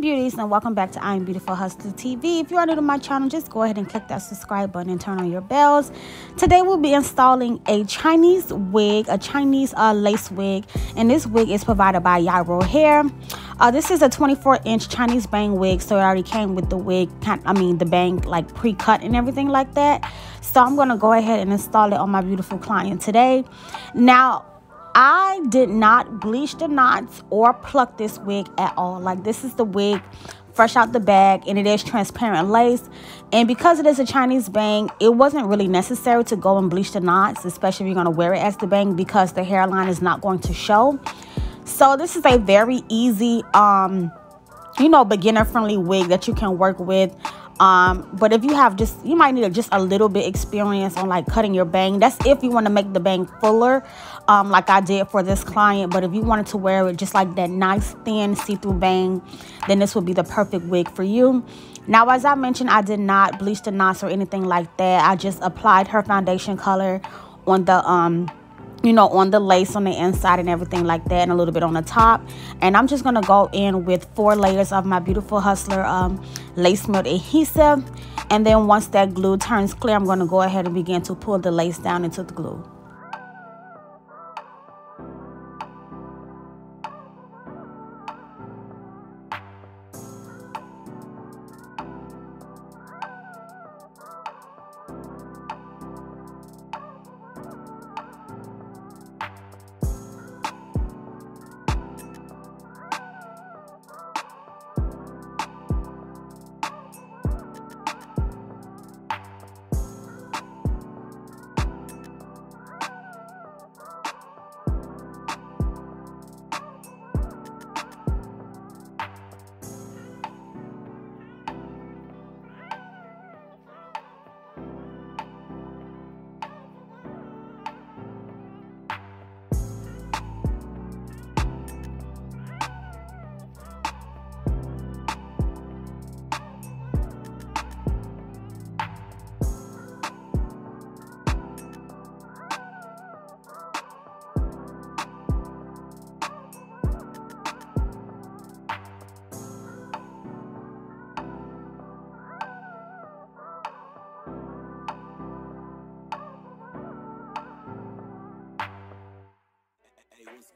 Beauties and welcome back to I Am Beautiful Hustler TV. If you are new to my channel, just go ahead and click that subscribe button and turn on your bells. Today we'll be installing a Chinese wig, a Chinese uh, lace wig, and this wig is provided by Yiroo Hair. Uh, this is a 24 inch Chinese bang wig, so it already came with the wig, I mean the bang like pre-cut and everything like that. So I'm to go ahead and install it on my beautiful client today. Now, I did not bleach the knots or pluck this wig at all. Like this is the wig fresh out the bag and it is transparent lace. And because it is a Chinese bang, it wasn't really necessary to go and bleach the knots, especially if you're going to wear it as the bang because the hairline is not going to show. So this is a very easy, um, you know, beginner friendly wig that you can work with. Um, but if you have just, you might need a, just a little bit experience on like cutting your bang. That's if you want to make the bang fuller, um, like I did for this client. But if you wanted to wear it just like that nice thin see-through bang, then this would be the perfect wig for you. Now, as I mentioned, I did not bleach the knots or anything like that. I just applied her foundation color on the um you know, on the lace on the inside and everything like that, and a little bit on the top. And I'm just gonna go in with four layers of my beautiful Hustler um, lace melt adhesive. And then once that glue turns clear, I'm gonna go ahead and begin to pull the lace down into the glue.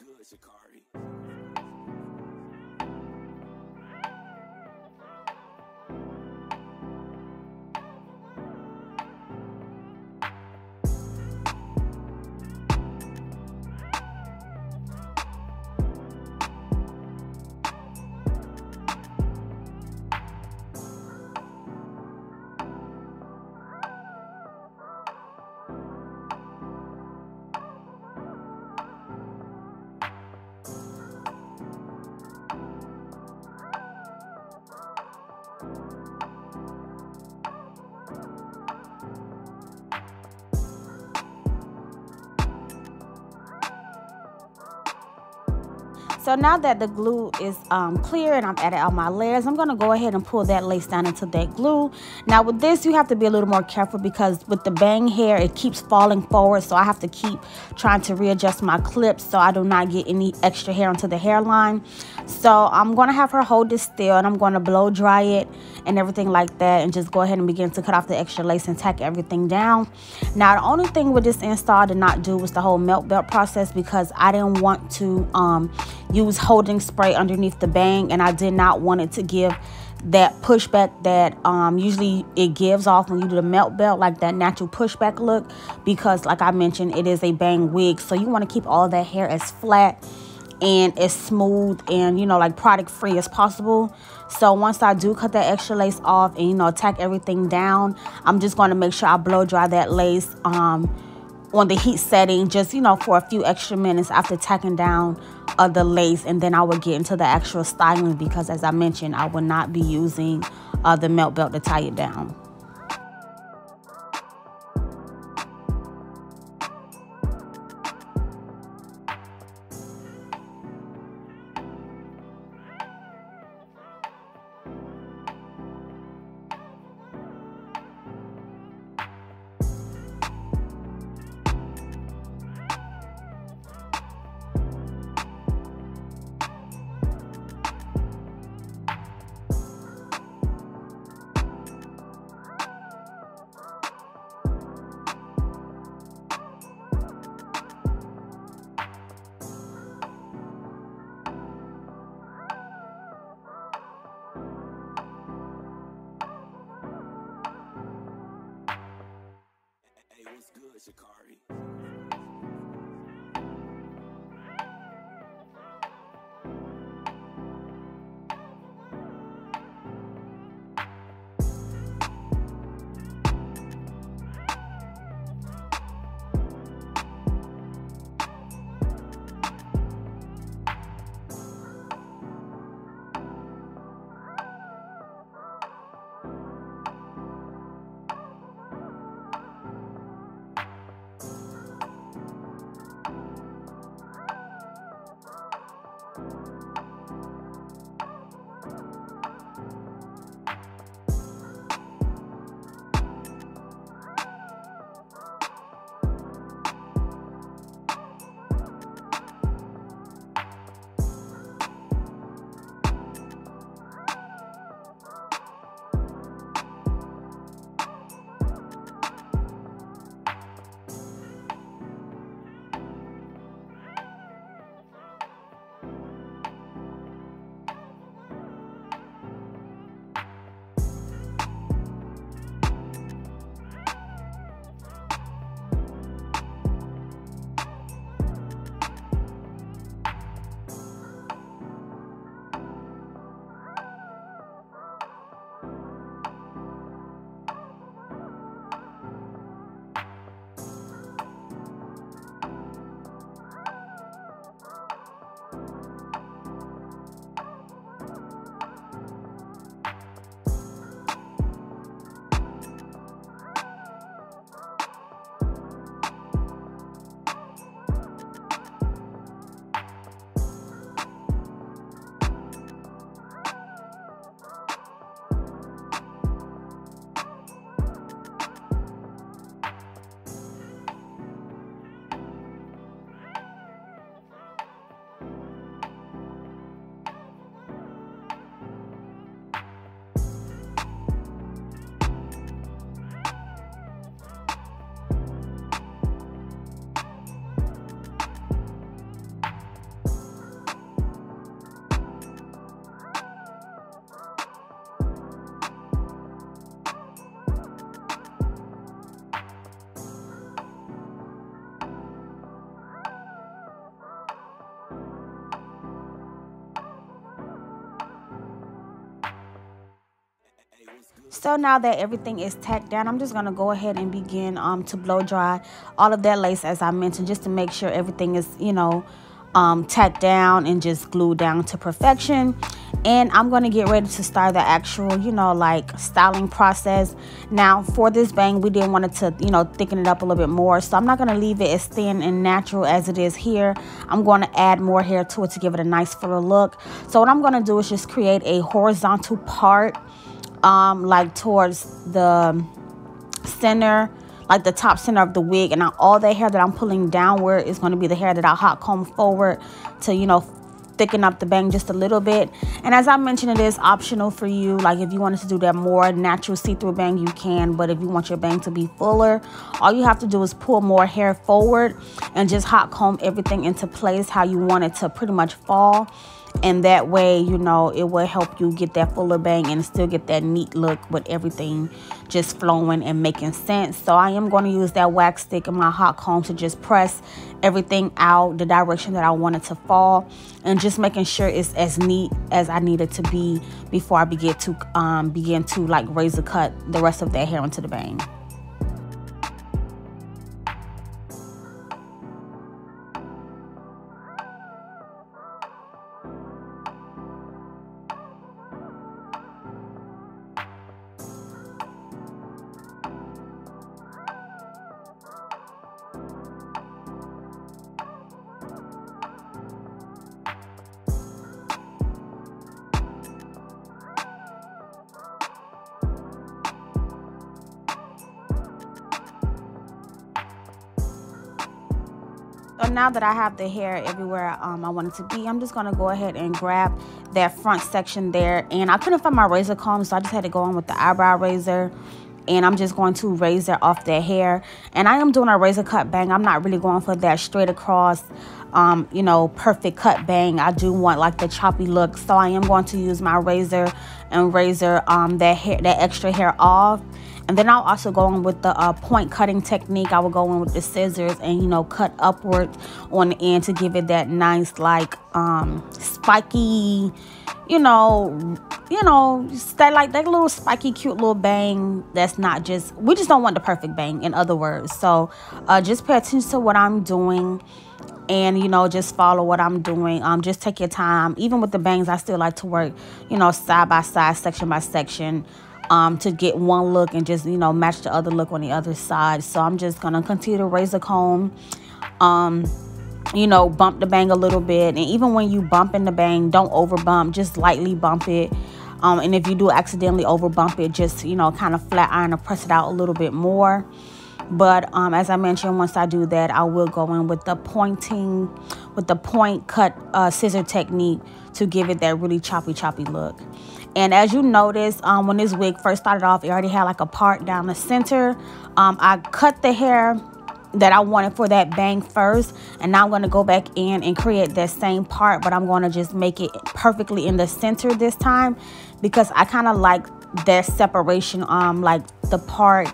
Shikari. So now that the glue is um, clear and I've added all my layers, I'm going to go ahead and pull that lace down into that glue. Now with this, you have to be a little more careful because with the bang hair, it keeps falling forward. So I have to keep trying to readjust my clips so I do not get any extra hair onto the hairline. So I'm going to have her hold this still and I'm going to blow dry it and everything like that and just go ahead and begin to cut off the extra lace and tack everything down. Now the only thing with this install did not do was the whole melt belt process because I didn't want to um, use holding spray underneath the bang and I did not want it to give that pushback that um, usually it gives off when you do the melt belt, like that natural pushback look, because like I mentioned, it is a bang wig. So you want to keep all that hair as flat and as smooth and, you know, like product free as possible. So once I do cut that extra lace off and, you know, tack everything down, I'm just going to make sure I blow dry that lace um, on the heat setting just, you know, for a few extra minutes after tacking down of the lace and then I would get into the actual styling because as I mentioned I would not be using uh, the melt belt to tie it down. So now that everything is tacked down, I'm just going to go ahead and begin um, to blow dry all of that lace as I mentioned, just to make sure everything is, you know, um, tacked down and just glued down to perfection. And I'm going to get ready to start the actual, you know, like styling process. Now, for this bang, we didn't want it to, you know, thicken it up a little bit more. So I'm not going to leave it as thin and natural as it is here. I'm going to add more hair to it to give it a nice fuller look. So what I'm going to do is just create a horizontal part um, like towards the center, like the top center of the wig. And now all the hair that I'm pulling downward is going to be the hair that I hot comb forward to, you know, thicken up the bang just a little bit. And as I mentioned, it is optional for you. Like if you wanted to do that more natural see-through bang, you can. But if you want your bang to be fuller, all you have to do is pull more hair forward and just hot comb everything into place how you want it to pretty much fall and that way you know it will help you get that fuller bang and still get that neat look with everything just flowing and making sense. So i am going to use that wax stick and my hot comb to just press everything out the direction that i want it to fall and just making sure it's as neat as i need it to be before i begin to um, begin to like razor cut the rest of that hair into the bang now that I have the hair everywhere um, I want it to be, I'm just going to go ahead and grab that front section there. And I couldn't find my razor comb, so I just had to go on with the eyebrow razor. And I'm just going to razor off that hair. And I am doing a razor cut bang. I'm not really going for that straight across, um, you know, perfect cut bang. I do want like the choppy look. So I am going to use my razor and razor um, that, hair, that extra hair off and then I'll also go in with the uh, point cutting technique. I will go in with the scissors and, you know, cut upward on the end to give it that nice, like, um, spiky, you know, you know, that like that little spiky, cute little bang. That's not just, we just don't want the perfect bang, in other words. So uh, just pay attention to what I'm doing and you know just follow what i'm doing um just take your time even with the bangs i still like to work you know side by side section by section um, to get one look and just, you know, match the other look on the other side. So I'm just going to continue to razor comb, um, you know, bump the bang a little bit. And even when you bump in the bang, don't over bump, just lightly bump it. Um, and if you do accidentally over bump it, just, you know, kind of flat iron or press it out a little bit more. But um, as I mentioned, once I do that, I will go in with the pointing, with the point cut uh, scissor technique to give it that really choppy, choppy look. And as you notice, um, when this wig first started off, it already had like a part down the center. Um, I cut the hair that I wanted for that bang first. And now I'm going to go back in and create that same part. But I'm going to just make it perfectly in the center this time. Because I kind of like that separation, um, like the part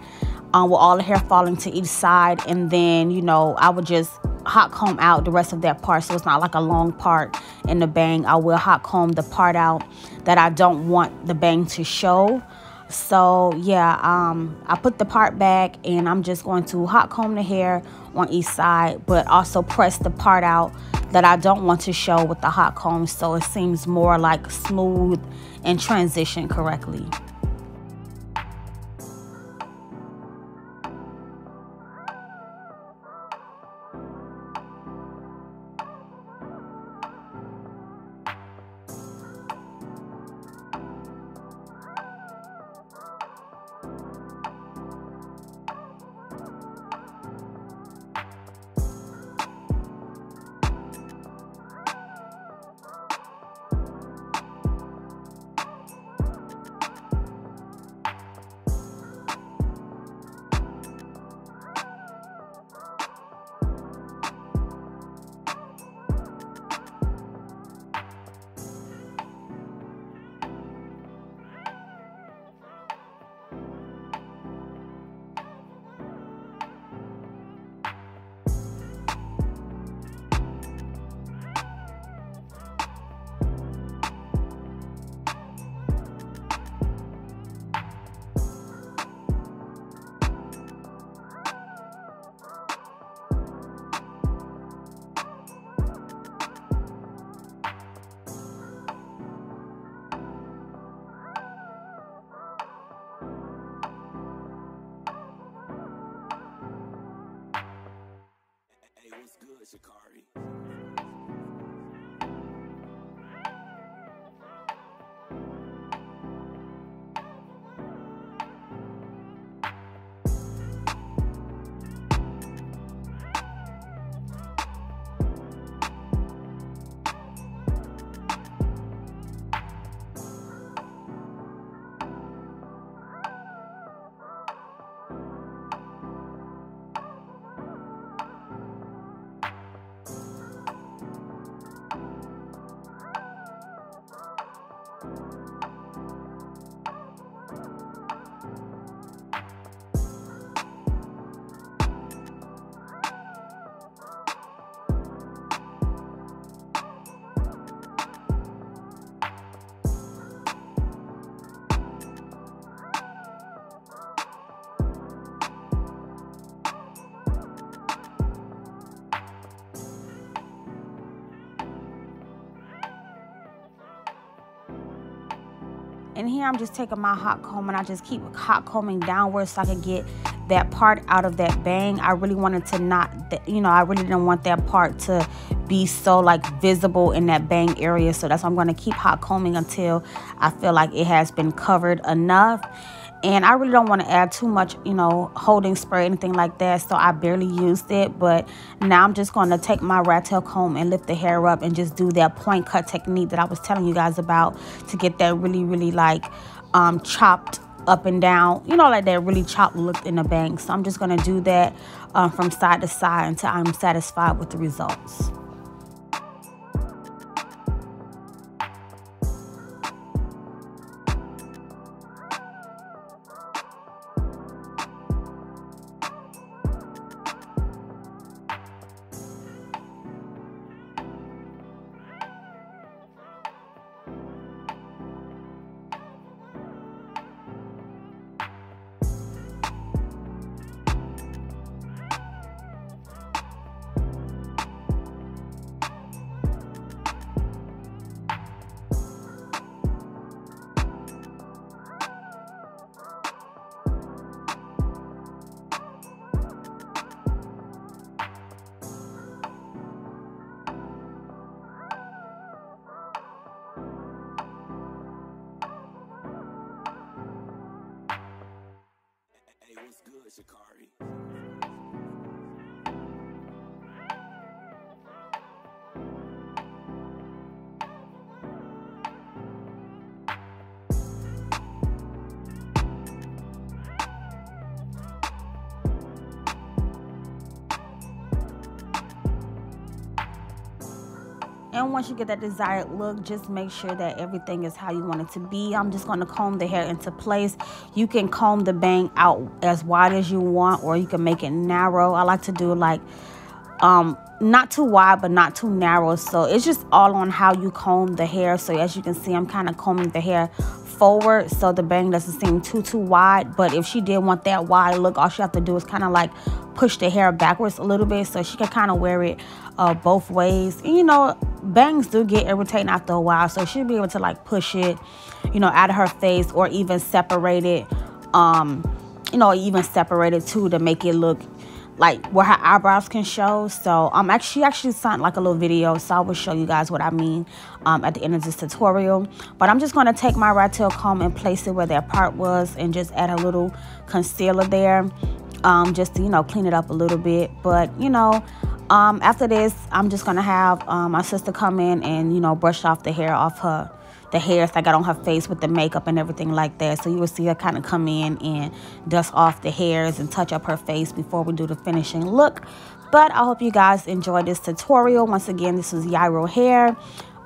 um, with all the hair falling to each side. And then, you know, I would just hot comb out the rest of that part so it's not like a long part in the bang. I will hot comb the part out that I don't want the bang to show. So yeah, um, I put the part back and I'm just going to hot comb the hair on each side, but also press the part out that I don't want to show with the hot comb so it seems more like smooth and transition correctly. And here I'm just taking my hot comb and I just keep hot combing downwards so I can get that part out of that bang. I really wanted to not, you know, I really didn't want that part to be so like visible in that bang area. So that's why I'm going to keep hot combing until I feel like it has been covered enough and I really don't want to add too much, you know, holding spray, anything like that. So I barely used it. But now I'm just going to take my rat tail comb and lift the hair up and just do that point cut technique that I was telling you guys about to get that really, really like um, chopped up and down, you know, like that really chopped look in the bank. So I'm just going to do that um, from side to side until I'm satisfied with the results. Shikari. And once you get that desired look, just make sure that everything is how you want it to be. I'm just going to comb the hair into place. You can comb the bang out as wide as you want or you can make it narrow. I like to do like um not too wide but not too narrow so it's just all on how you comb the hair so as you can see i'm kind of combing the hair forward so the bang doesn't seem too too wide but if she did want that wide look all she have to do is kind of like push the hair backwards a little bit so she can kind of wear it uh, both ways and, you know bangs do get irritating after a while so she'll be able to like push it you know out of her face or even separate it um you know even separate it too to make it look like where her eyebrows can show. So um, actually, actually sent like a little video, so I will show you guys what I mean um, at the end of this tutorial. But I'm just gonna take my rat tail comb and place it where that part was, and just add a little concealer there, um, just to you know clean it up a little bit. But you know. Um, after this, I'm just gonna have um, my sister come in and you know brush off the hair off her the hairs I got on her face with the makeup and everything like that. So you will see her kind of come in and dust off the hairs and touch up her face before we do the finishing look. But I hope you guys enjoyed this tutorial. Once again, this is Yiroo Hair.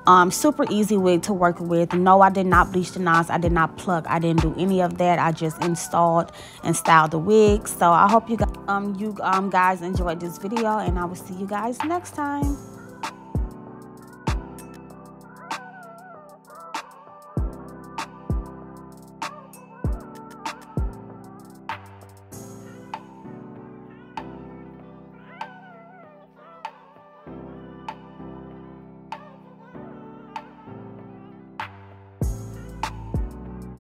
Um, super easy wig to work with. No, I did not bleach the knots. I did not pluck. I didn't do any of that. I just installed and styled the wig. So I hope you um, you um, guys enjoyed this video and I will see you guys next time.